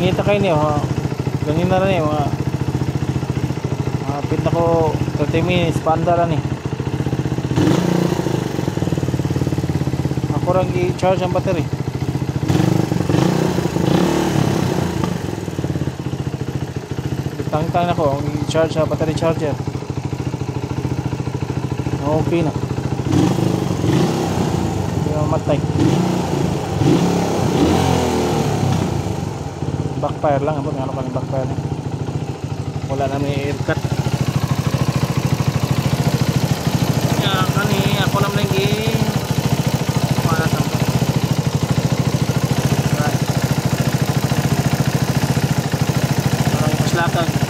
Nakita kayo niyo, ha? Ganyan na rin eh, mga Kapit ako 30 minutes, paanda rin eh. Ako rin i-charge ang battery. Tang-tang na ko, i-charge sa battery charger. Okay na. Hindi na Backfire lang, abot ano ka ng backfire na. Wala namin air cut. Ya, kani ako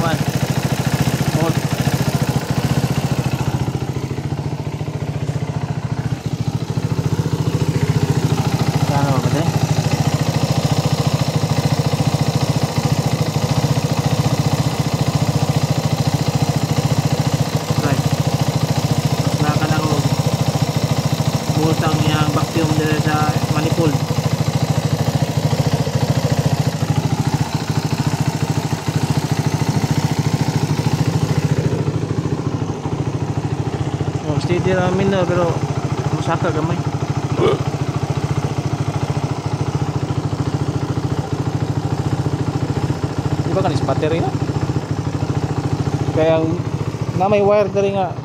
sa dito sa manifold. Oh, steady namin na pero masaka gamay. Di ba kanis battery na? Kaya na may wire dali nga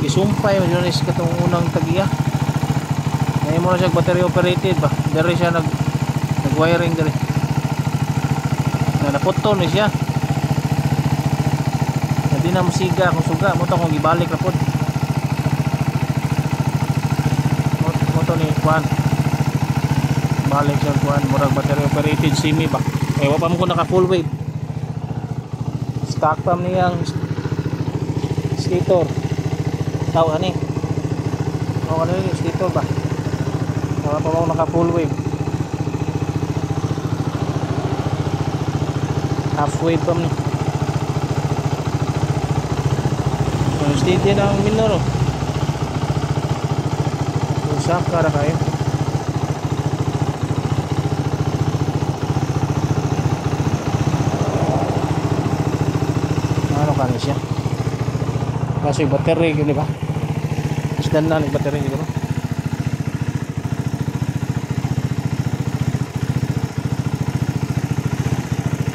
gisumpay mo yun katong unang tagiya. Ngayon mo na siya battery operated ba? Dari siya nag nag wiring dari na naputol ni siya. Na di na musiga kung suga. Mo to kung ibalik na pod mo ni Juan. Balik siya Juan. Murag battery operated semi ba? Eh wapa mo ko naka full wave. Stock tam niyang stator tao ani o ano yun stator ba wala pa ako naka full wave half wave pa ni so steady na ang kayo kasi battery gini ba? Isdan na ng battery gini ba?